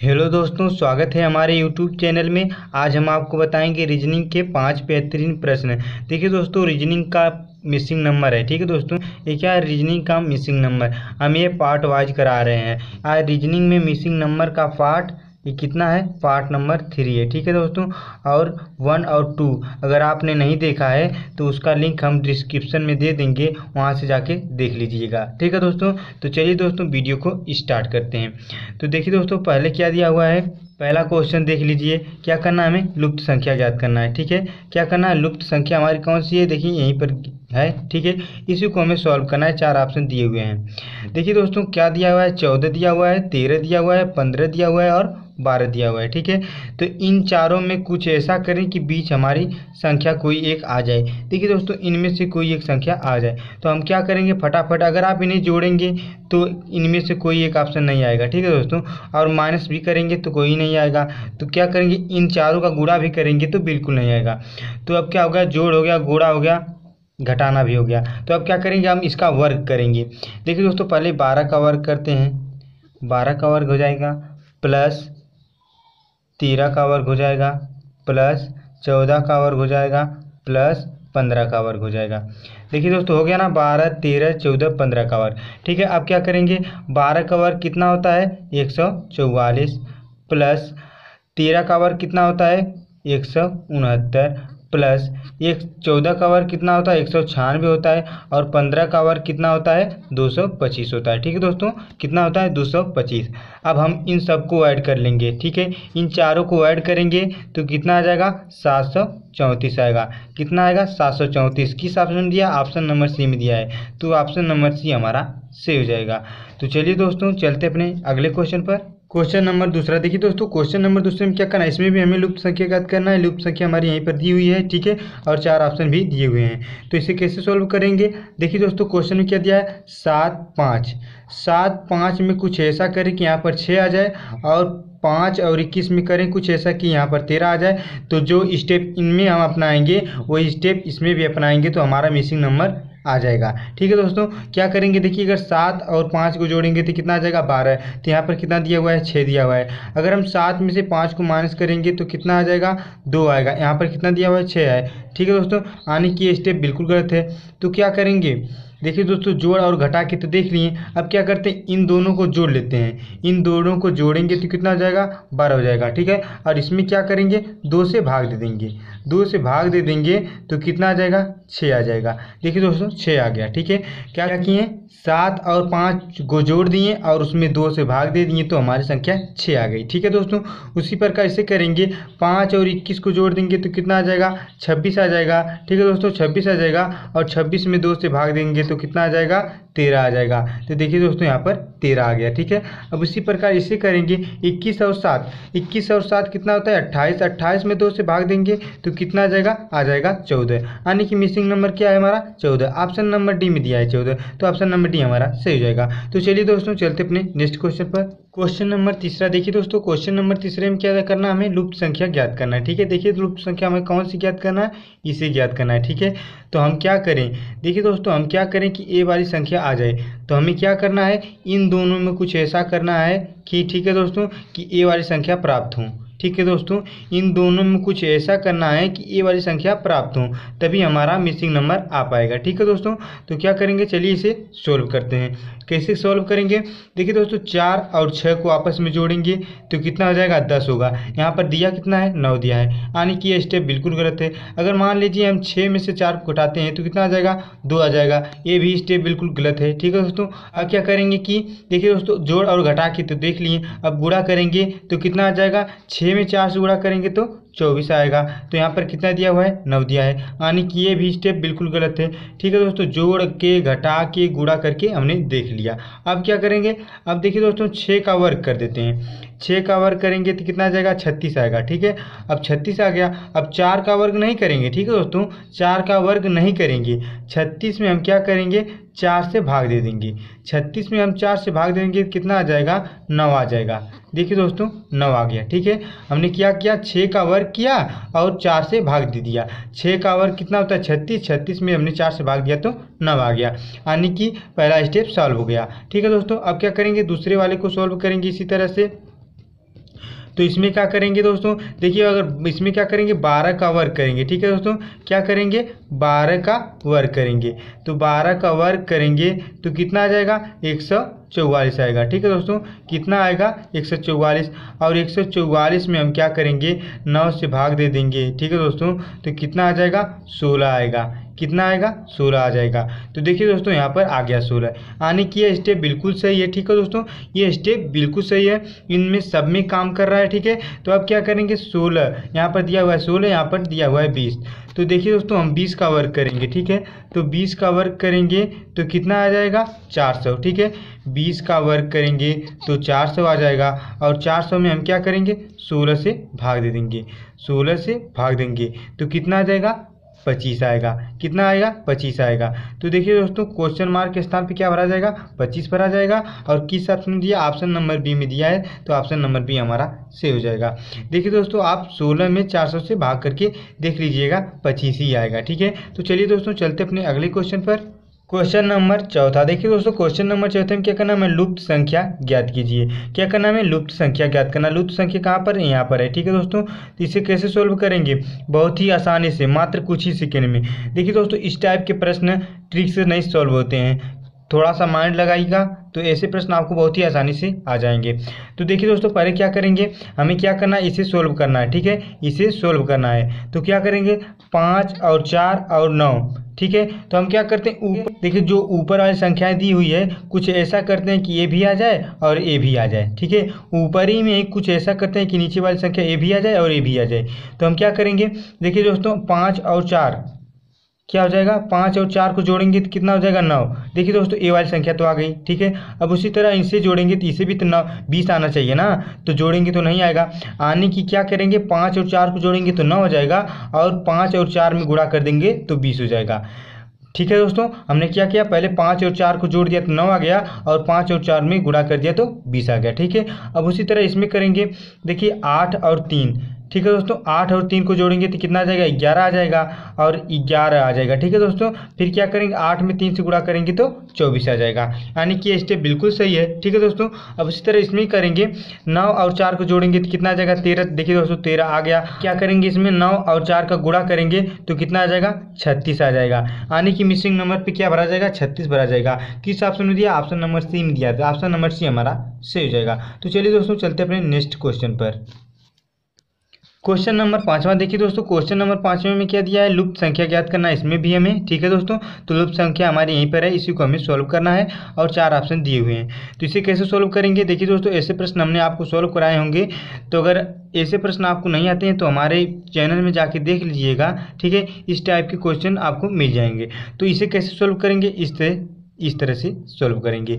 Hello दोस्तों, स्वागत है हमारे यूट्यूब चैनल में। आज हम आपको बताएँगे रीजनिंग के पाँच बेहतरीन प्रश्न। देखिए दोस्तों रीजनिंग का मिसिंग नंबर है, ठीक है दोस्तों? ये क्या है? रीजनिंग का मिसिंग नंबर हम ये पार्ट वाइज करा रहे हैं। आज रीजनिंग में मिसिंग नंबर का पार्ट ये कितना है? पार्ट नंबर थ्री है। ठीक है दोस्तों? और वन और टू, अगर आपने नहीं देखा है तो उसका लिंक हम डिस्क्रिप्शन में दे देंगे, वहाँ से जाके देख लीजिएगा। ठीक है दोस्तों? तो चलिए दोस्तों, वीडियो को स्टार्ट करते हैं। तो देखिए दोस्तों, पहले क्या दिया हुआ है? पहला क्वेश्चन देख लीजिए, क्या करना है हमें? लुप्त संख्या ज्ञात करना है। ठीक है? क्या करना है? लुप्त संख्या हमारी कौन सी है? देखिए, यहीं पर है? ठीक है? इसी को हमें सॉल्व करना है, चार ऑप्शन दिए हुए हैं। देखिए दोस्तों, क्या दिया हुआ है? चौदह दिया हुआ है, तेरह दिया हुआ है, पंद्रह दिया हुआ है और बारह दिया हुआ है, ठीक है? तो इन चारों में कुछ ऐसा करें कि बीच हमारी संख्या कोई एक आ जाए। देखिए दोस्तों, इनमें से कोई एक संख्या आ जाए। तो हम क्या करेंगे? फटाफट अगर आप इन्हें जोड़ेंगे तो इनमें से कोई एक ऑप्शन नहीं आएगा, ठीक है दोस्तों? और माइनस भी करेंगे तो कोई नहीं आएगा। तो क्या करेंगे? इन चारों का गुड़ा भी करेंगे तो बिल्कुल नहीं आएगा। तो अब क्या हो गया? जोड़ हो गया गुड़ा हो गया। घटाना भी हो गया। तो अब क्या करेंगे? हम इसका वर्ग करेंगे। देखिए दोस्तों, पहले बारह का वर्ग करते हैं। बारह का वर्ग हो जाएगा, प्लस तेरह का वर्ग हो जाएगा, प्लस चौदह का वर्ग हो जाएगा, प्लस पंद्रह का वर्ग हो जाएगा। देखिए दोस्तों, हो गया ना बारह, तेरह, चौदह, पंद्रह का वर्ग। ठीक है, अब क्या करेंगे? बारह का वर्ग कितना होता है? एक सौ चौवालीस, प्लस तेरह का वर्ग कितना होता है? एक सौ उनहत्तर प्लस एक चौदह का वर्ग कितना होता है? एक सौ छियानवे होता है और पंद्रह का वर्ग कितना होता है? दो सौ पच्चीस होता है। ठीक है दोस्तों? कितना होता है? दो सौ पच्चीस। अब हम इन सबको ऐड कर लेंगे। ठीक है? इन चारों को ऐड करेंगे तो कितना आ जाएगा? सात सौ चौंतीस आएगा। कितना आएगा? सात सौ चौंतीस। किस ऑप्शन में दिया? ऑप्शन नंबर सी में दिया है। तो ऑप्शन नंबर सी हमारा से हो जाएगा। तो चलिए दोस्तों, चलते अपने अगले क्वेश्चन पर। क्वेश्चन नंबर दूसरा, देखिए दोस्तों, क्वेश्चन नंबर दूसरे में क्या करना है? इसमें भी हमें लुप्त संख्या ज्ञात करना है। लुप्त संख्या हमारी यहीं पर दी हुई है, ठीक है? और चार ऑप्शन भी दिए हुए हैं। तो इसे कैसे सॉल्व करेंगे? देखिए दोस्तों, क्वेश्चन में क्या दिया है? सात पाँच। सात पाँच में कुछ ऐसा करें कि यहाँ पर छः आ जाए और पाँच और इक्कीस में करें कुछ ऐसा कि यहाँ पर तेरह आ जाए। तो जो स्टेप इनमें हम अपनाएँगे, वही स्टेप इसमें भी अपनाएँगे। तो हमारा मिसिंग नंबर आ जाएगा। ठीक है दोस्तों, क्या करेंगे? देखिए, अगर सात और पाँच को जोड़ेंगे तो कितना आ जाएगा? बारह। तो यहाँ पर कितना दिया हुआ है? छः दिया हुआ है। अगर हम सात में से पाँच को माइनस करेंगे तो कितना आ जाएगा? दो आएगा। यहाँ पर कितना दिया हुआ है? छः है। ठीक है दोस्तों, आने की स्टेप बिल्कुल गलत है। तो क्या करेंगे? देखिए दोस्तों, जोड़ और घटा के तो देख लिए, अब क्या करते हैं? इन दोनों को जोड़ लेते हैं। इन दोनों को जोड़ेंगे तो कितना हो जाएगा? बारह हो जाएगा, ठीक है? और इसमें क्या करेंगे? दो से भाग दे देंगे। दो से भाग दे देंगे तो कितना आ जाएगा? छः आ जाएगा। देखिए दोस्तों छः आ गया, ठीक है? क्या किए? सात और पाँच को जोड़ दिए और उसमें दो से भाग दे दिए तो हमारी संख्या छः आ गई, ठीक है दोस्तों? उसी प्रकार इसे करेंगे। पाँच और इक्कीस को जोड़ देंगे तो कितना आ जाएगा? छब्बीस आ जाएगा, ठीक है दोस्तों? छब्बीस आ जाएगा और छब्बीस में दो से भाग देंगे तो कितना आ जाएगा? तेरह आ जाएगा। तो देखिए दोस्तों, यहाँ पर तेरह आ गया, ठीक है? अब उसी प्रकार इसे करेंगे, इक्कीस और सात। इक्कीस और सात कितना होता है? अट्ठाईस। अट्ठाईस में दो से भाग देंगे तो कितना आ जाएगा? आ जाएगा चौदह। यानी कि मिसिंग नंबर क्या है हमारा? चौदह। ऑप्शन नंबर डी में दिया है चौदह। तो ऑप्शन नंबर डी हमारा सही हो जाएगा। तो चलिए दोस्तों, चलते अपने नेक्स्ट क्वेश्चन पर। क्वेश्चन नंबर तीसरा, देखिए दोस्तों क्वेश्चन नंबर तीसरे में क्या करना है? हमें लुप्त संख्या ज्ञात करना है, ठीक है? देखिए लुप्त संख्या हमें कौन सी ज्ञात करना है? इसे ज्ञात करना है, ठीक है? तो हम क्या करें? देखिए दोस्तों, हम क्या करें कि ए वाली संख्या आ जाए। तो हमें क्या करना है? इन दोनों में कुछ ऐसा करना है कि, ठीक है दोस्तों, कि ए वाली संख्या प्राप्त हो। ठीक है दोस्तों, इन दोनों में कुछ ऐसा करना है कि ए वाली संख्या प्राप्त हो, तभी हमारा मिसिंग नंबर आ पाएगा। ठीक है दोस्तों तो क्या करेंगे? चलिए इसे सोल्व करते हैं। कैसे सॉल्व करेंगे? देखिए दोस्तों, चार और छः को आपस में जोड़ेंगे तो कितना हो जाएगा? दस होगा। यहाँ पर दिया कितना है? नौ दिया है। यानी कि यह स्टेप बिल्कुल गलत है। अगर मान लीजिए हम छः में से चार को घटाते हैं तो कितना आ जाएगा? दो आ जाएगा। ये भी स्टेप बिल्कुल गलत है। ठीक है दोस्तों? अब क्या करेंगे कि, देखिए दोस्तों, जोड़ और घटा के तो देख लिए। अब गुड़ा करेंगे तो कितना आ जाएगा? छः में चार से गुड़ा करेंगे तो चौबीस आएगा। तो यहाँ पर कितना दिया हुआ है? नौ दिया है। यानी कि ये भी स्टेप बिल्कुल गलत है। ठीक है दोस्तों, जोड़ के, घटा के गुड़ा करके हमने देख लिया। अब क्या करेंगे? अब देखिए दोस्तों छः का वर्क कर देते हैं। छः का वर्ग करेंगे तो कितना जाएगा? छत्तीस आएगा, ठीक है? अब छत्तीस आ गया, अब चार का वर्ग नहीं करेंगे, ठीक है दोस्तों? चार का वर्ग नहीं करेंगे। छत्तीस में हम क्या करेंगे? चार से भाग दे देंगे। छत्तीस में हम चार से भाग देंगे कितना आ जाएगा? नौ आ जाएगा। देखिए दोस्तों, नौ आ गया, ठीक है? हमने क्या किया? छः का वर्ग किया और चार से भाग दे दिया। छः का वर्ग कितना होता है? छत्तीस। छत्तीस में हमने चार से भाग दिया तो नौ आ गया। यानी कि पहला स्टेप सॉल्व हो गया। ठीक है दोस्तों, अब क्या करेंगे? दूसरे वाले को सॉल्व करेंगे इसी तरह से। तो इसमें क्या करेंगे दोस्तों? देखिए, अगर इसमें क्या करेंगे? बारह का वर्क करेंगे, ठीक है दोस्तों? क्या करेंगे? बारह का वर्क करेंगे। तो बारह का वर्क करेंगे तो कितना आ जाएगा? एक सौ चौवालीस आएगा, ठीक है दोस्तों? कितना आएगा? एक सौ चौवालीस। और एक सौ चौवालीस में हम क्या करेंगे? नौ से भाग दे देंगे, ठीक है दोस्तों? तो कितना आ जाएगा? सोलह आएगा। कितना आएगा? सोलह आ जाएगा। तो देखिए दोस्तों, यहाँ पर आ गया सोलह। आने की यह स्टेप बिल्कुल सही है, ठीक है दोस्तों? ये स्टेप बिल्कुल सही है। इनमें सब में काम कर रहा है, ठीक है? तो अब क्या करेंगे? सोलह। यहाँ पर दिया हुआ है सोलह, यहाँ पर दिया हुआ है बीस। तो देखिए दोस्तों, हम बीस का वर्क करेंगे, ठीक है? तो बीस का वर्क करेंगे तो कितना आ जाएगा? चार सौ, ठीक है? बीस का वर्क करेंगे तो चार सौ आ जाएगा। और चार सौ में हम क्या करेंगे? सोलह से भाग दे देंगे। सोलह से भाग देंगे। तो कितना आ जाएगा? पच्चीस आएगा। कितना आएगा? पच्चीस आएगा। तो देखिए दोस्तों क्वेश्चन मार्क के स्थान पे क्या भरा जाएगा? पच्चीस भरा जाएगा। और किस ऑप्शन में दिया? ऑप्शन नंबर बी में दिया है। तो ऑप्शन नंबर बी हमारा सही हो जाएगा। देखिए दोस्तों, आप सोलह में चार सौ से भाग करके देख लीजिएगा, पच्चीस ही आएगा। ठीक है? तो चलिए दोस्तों, चलते अपने अगले क्वेश्चन पर। क्वेश्चन नंबर चौथा। देखिए दोस्तों, क्वेश्चन नंबर चौथे में क्या करना है? लुप्त संख्या ज्ञात कीजिए। क्या करना है लुप्त संख्या ज्ञात करना लुप्त संख्या कहाँ पर? है यहाँ पर है। ठीक है दोस्तों तो इसे कैसे सोल्व करेंगे? बहुत ही आसानी से, मात्र कुछ ही सेकेंड में। देखिए दोस्तों, इस टाइप के प्रश्न ट्रिक से नहीं सॉल्व होते हैं। थोड़ा सा माइंड लगाइएगा तो ऐसे प्रश्न आपको बहुत ही आसानी से आ जाएँगे। तो देखिए दोस्तों, पहले क्या करेंगे? हमें क्या करना है? इसे सोल्व करना है, ठीक है? इसे सोल्व करना है। तो क्या करेंगे? पाँच और चार और नौ। ठीक है? तो हम क्या करते हैं? ऊपर, देखिए जो ऊपर वाली संख्याएँ दी हुई है, कुछ ऐसा करते हैं कि ये भी आ जाए और ए भी आ जाए, ठीक है? ऊपर ही में कुछ ऐसा करते हैं कि नीचे वाली संख्या ए भी आ जाए और ए भी आ जाए। तो हम क्या करेंगे? देखिए दोस्तों, पाँच और चार क्या हो जाएगा? पाँच और चार को जोड़ेंगे तो कितना हो जाएगा? नौ। देखिए दोस्तों, ए वाली संख्या तो आ गई, ठीक है? अब उसी तरह इनसे जोड़ेंगे तो इसे भी तो नौ, बीस आना चाहिए ना? तो जोड़ेंगे तो नहीं आएगा। आने की क्या करेंगे? पाँच और चार को जोड़ेंगे तो नौ हो जाएगा और पाँच और चार में गुणा कर देंगे तो बीस हो जाएगा। ठीक है दोस्तों, हमने क्या किया? पहले पाँच और चार को जोड़ दिया तो नौ आ गया और पाँच और चार में गुणा कर दिया तो बीस आ गया, ठीक है? अब उसी तरह इसमें करेंगे, देखिए आठ और तीन। ठीक है दोस्तों, आठ और तीन को जोड़ेंगे तो कितना आ जाएगा? ग्यारह आ जाएगा और ग्यारह आ जाएगा। ठीक है दोस्तों, फिर क्या करेंगे? आठ में तीन से गुणा करेंगे तो चौबीस आ जाएगा। यानी कि स्टेप बिल्कुल सही है। ठीक है दोस्तों, अब इसी तरह इसमें करेंगे। नौ और चार को जोड़ेंगे तो कितना आ जाएगा? तेरह। देखिए दोस्तों, तेरह आ गया। क्या करेंगे इसमें? नौ और चार का गुणा करेंगे तो कितना आ जाएगा? छत्तीस आ जाएगा। यानी कि मिसिंग नंबर पर क्या भरा जाएगा? छत्तीस भरा जाएगा। किस ऑप्शन में दिया? ऑप्शन नंबर सी में दिया। था ऑप्शन नंबर सी हमारा सही हो जाएगा। तो चलिए दोस्तों, चलते अपने नेक्स्ट क्वेश्चन पर। क्वेश्चन नंबर पाँचवा देखिए दोस्तों, क्वेश्चन नंबर पाँचवें में क्या दिया है? लुप्त संख्या ज्ञात करना है इसमें भी हमें, ठीक है दोस्तों? तो लुप्त संख्या हमारे यहीं पर है, इसी को हमें सॉल्व करना है और चार ऑप्शन दिए हुए हैं। तो इसे कैसे सॉल्व करेंगे? देखिए दोस्तों, ऐसे प्रश्न हमने आपको सॉल्व कराए होंगे। तो अगर ऐसे प्रश्न आपको नहीं आते हैं तो हमारे चैनल में जाके देख लीजिएगा, ठीक है? इस टाइप के क्वेश्चन आपको मिल जाएँगे। तो इसे कैसे सॉल्व करेंगे? इस तरह इस तरह से सॉल्व करेंगे।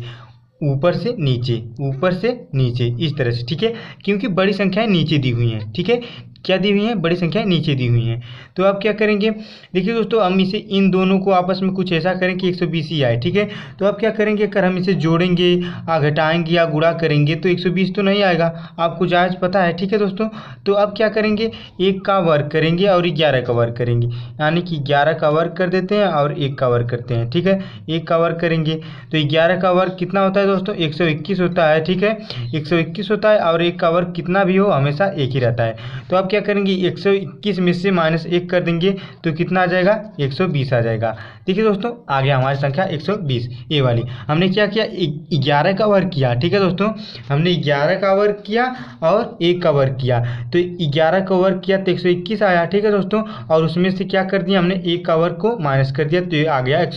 ऊपर से नीचे, ऊपर से नीचे, इस तरह से, ठीक है? क्योंकि बड़ी संख्याएँ नीचे दी हुई हैं, ठीक है? क्या दी हुई हैं, बड़ी संख्या नीचे दी हुई हैं। तो आप क्या करेंगे? देखिए दोस्तों, हम इसे इन दोनों को आपस में कुछ ऐसा करें कि 120 ही आए, ठीक है? तो आप क्या करेंगे? अगर हम इसे जोड़ेंगे या घटाएँगे या गुड़ा करेंगे तो 120 तो नहीं आएगा। आपको जायज़ पता है, ठीक है दोस्तों? तो अब क्या करेंगे? एक का वर्क करेंगे और ग्यारह का वर्क करेंगे। यानी कि ग्यारह का वर्क कर देते हैं और एक का वर्क करते हैं, ठीक है? एक का वर्क करेंगे। तो ग्यारह का वर्क कितना होता है दोस्तों? एक सौ इक्कीस होता है, ठीक है? एक सौ इक्कीस होता है और एक का वर्क कितना भी हो, हमेशा एक ही रहता है। तो आप क्या करेंगे? 121 में से माइनस एक कर देंगे तो कितना आ जाएगा? 120 आ जाएगा। देखिए दोस्तों आ गया हमारी संख्या 120 ये वाली। हमने क्या किया? ग्यारह का वर्क किया, ठीक है दोस्तों? हमने ग्यारह का वर्क किया और एक का वर्क किया। तो ग्यारह का वर्क किया तो एक आया, ठीक है दोस्तों? और उसमें से क्या कर दिया हमने? एक का वर्क को माइनस कर दिया तो ये आ गया एक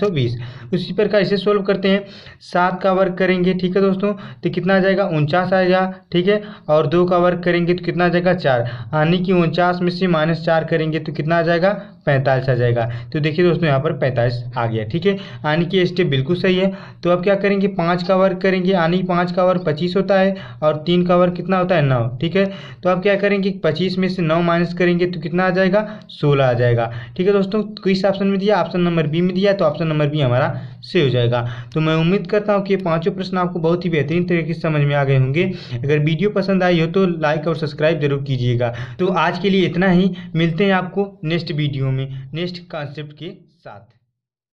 उसी प्रकार इसे सोल्व करते हैं। सात का वर्क करेंगे, ठीक है दोस्तों? तो कितना आ जाएगा? उनचास आएगा ठीक है? और दो का वर्क करेंगे तो कितना आ जाएगा? चार। यानी कि उनचास में से माइनस चार करेंगे तो कितना आ जाएगा? पैंतालीस आ जाएगा। तो देखिए दोस्तों, यहाँ पर पैंतालीस आ गया, ठीक है? आने की स्टेप बिल्कुल सही है। तो अब क्या करेंगे? पाँच का वर्ग करेंगे आने पाँच का वर्ग पच्चीस होता है और तीन का वर्ग कितना होता है? नौ, ठीक है? तो अब क्या करेंगे? पच्चीस में से नौ माइनस करेंगे तो कितना आ जाएगा? सोलह आ जाएगा, ठीक है दोस्तों? किस ऑप्शन में दिया, ऑप्शन नंबर बी में दिया तो ऑप्शन नंबर बी हमारा से हो जाएगा। तो मैं उम्मीद करता हूँ कि पाँचों प्रश्न आपको बहुत ही बेहतरीन तरीके से समझ में आ गए होंगे। अगर वीडियो पसंद आई हो तो लाइक और सब्सक्राइब ज़रूर कीजिएगा। तो आज के लिए इतना ही, मिलते हैं आपको नेक्स्ट वीडियो में। नेक्स्ट कॉन्सेप्ट के साथ।